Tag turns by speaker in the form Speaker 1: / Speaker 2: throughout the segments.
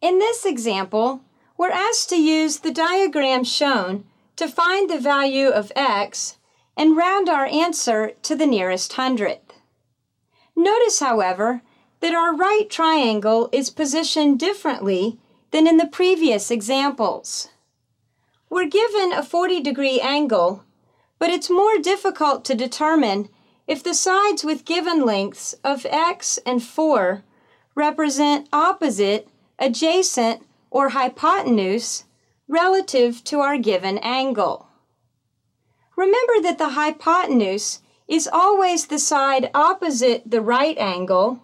Speaker 1: In this example, we're asked to use the diagram shown to find the value of x and round our answer to the nearest hundredth. Notice, however, that our right triangle is positioned differently than in the previous examples. We're given a 40 degree angle, but it's more difficult to determine if the sides with given lengths of x and 4 represent opposite, adjacent, or hypotenuse relative to our given angle. Remember that the hypotenuse is always the side opposite the right angle,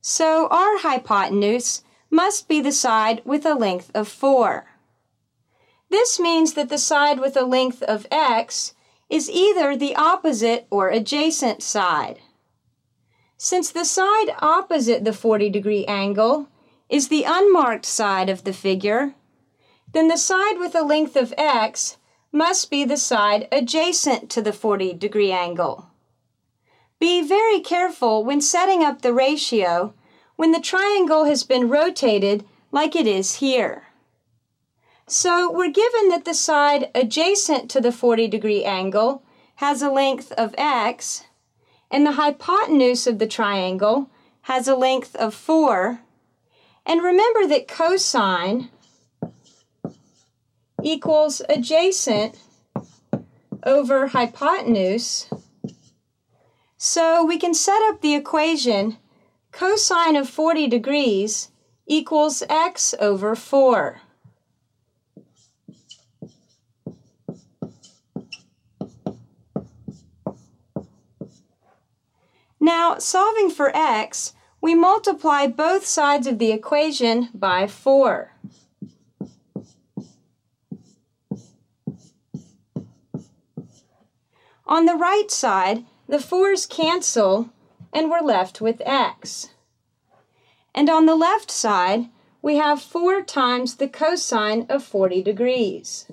Speaker 1: so our hypotenuse must be the side with a length of 4. This means that the side with a length of x is either the opposite or adjacent side. Since the side opposite the 40 degree angle is the unmarked side of the figure, then the side with a length of x must be the side adjacent to the 40 degree angle. Be very careful when setting up the ratio when the triangle has been rotated like it is here. So we're given that the side adjacent to the 40 degree angle has a length of x, and the hypotenuse of the triangle has a length of 4. And remember that cosine equals adjacent over hypotenuse. So we can set up the equation cosine of 40 degrees equals x over 4. Now, solving for x, we multiply both sides of the equation by 4. On the right side, the 4's cancel and we're left with x. And on the left side, we have 4 times the cosine of 40 degrees.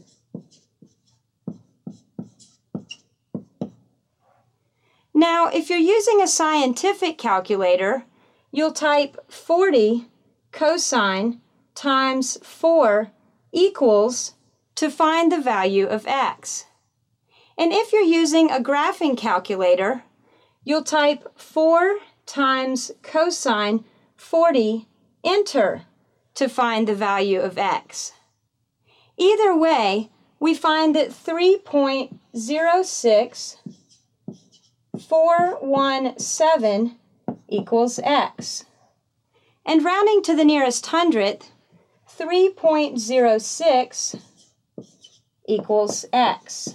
Speaker 1: Now, if you're using a scientific calculator, you'll type 40 cosine times 4 equals to find the value of x. And if you're using a graphing calculator, you'll type 4 times cosine 40, enter, to find the value of x. Either way, we find that 3.06417 equals x. And rounding to the nearest hundredth, 3.06 equals x.